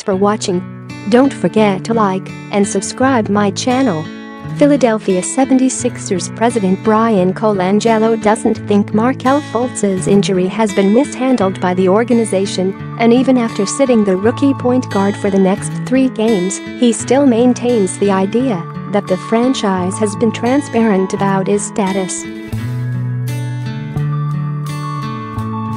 Thanks for watching. Don't forget to like and subscribe my channel. Philadelphia 76ers president Bryan Colangelo doesn't think Markelle Fultz's injury has been mishandled by the organization, and even after sitting the rookie point guard for the next three games, he still maintains the idea that the franchise has been transparent about his status.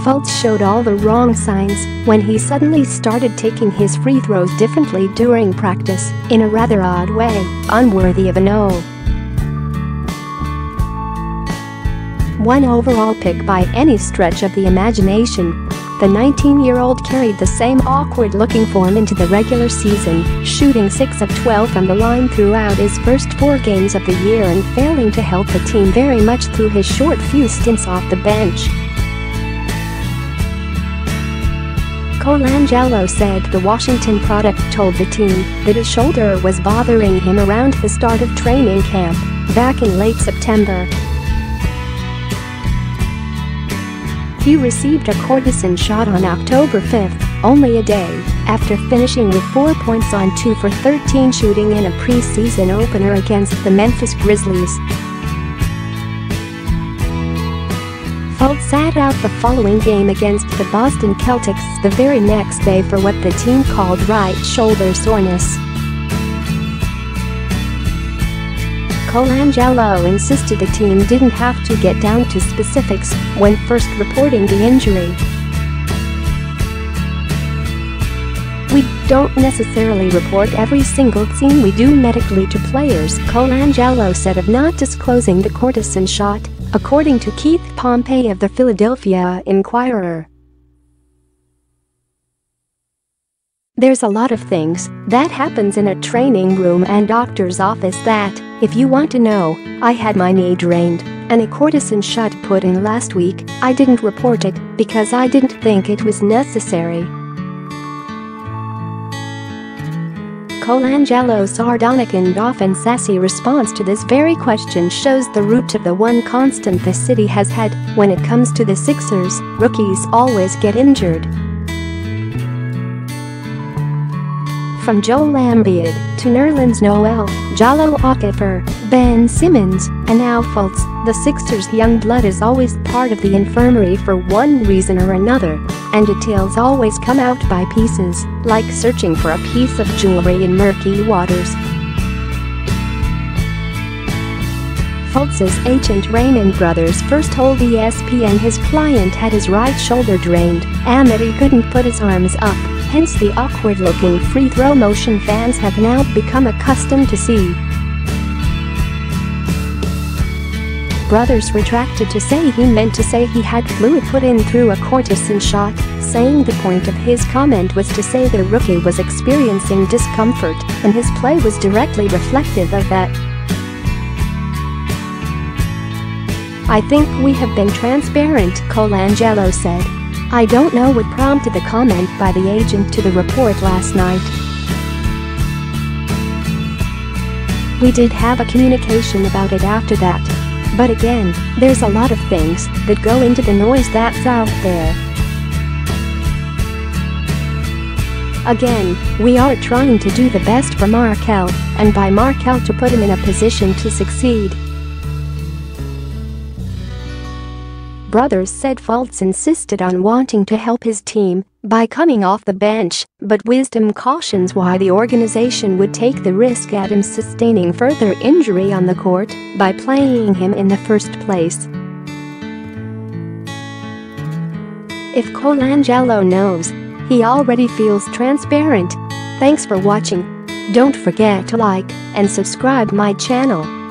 Fultz showed all the wrong signs when he suddenly started taking his free throws differently during practice, in a rather odd way, unworthy of an O. One overall pick by any stretch of the imagination, the 19-year-old carried the same awkward-looking form into the regular season, shooting 6 of 12 from the line throughout his first four games of the year and failing to help the team very much through his short few stints off the bench. Colangelo said the Washington product told the team that his shoulder was bothering him around the start of training camp, back in late September. He received a cortisone shot on October 5, only a day after finishing with 4 points on 2 for 13 shooting in a preseason opener against the Memphis Grizzlies. Fultz sat out the following game against the Boston Celtics the very next day for what the team called right shoulder soreness. Colangelo insisted the team didn't have to get down to specifics when first reporting the injury. We don't necessarily report every single thing we do medically to players, Colangelo said of not disclosing the cortisone shot, according to Keith Pompey of the Philadelphia Inquirer. There's a lot of things that happens in a training room and doctor's office that, if you want to know, I had my knee drained and a cortisone shot put in last week, I didn't report it because I didn't think it was necessary. Colangelo's sardonic and often sassy response to this very question shows the root of the one constant the city has had when it comes to the Sixers, rookies always get injured. From Joel Embiid to Nerlens Noel, Jahlil Okafor, Ben Simmons, and now Fultz, the Sixers' young blood is always part of the infirmary for one reason or another, and details always come out by pieces, like searching for a piece of jewelry in murky waters. Fultz's agent Raymond Brothers first told ESPN his client had his right shoulder drained. And that he couldn't put his arms up hence the awkward-looking free throw motion fans have now become accustomed to see. Brothers retracted to say he meant to say he had fluid put in through a cortisone shot, saying the point of his comment was to say the rookie was experiencing discomfort and his play was directly reflective of that. I think we have been transparent, Colangelo said. I don't know what prompted the comment by the agent to the report last night. We did have a communication about it after that. But again, there's a lot of things that go into the noise that's out there. Again, we are trying to do the best for Markelle, and by Markelle to put him in a position to succeed. Brothers said Fultz insisted on wanting to help his team by coming off the bench, but wisdom cautions why the organization would take the risk at him sustaining further injury on the court by playing him in the first place. If Colangelo knows, he already feels transparent. Thanks for watching. Don't forget to like and subscribe my channel.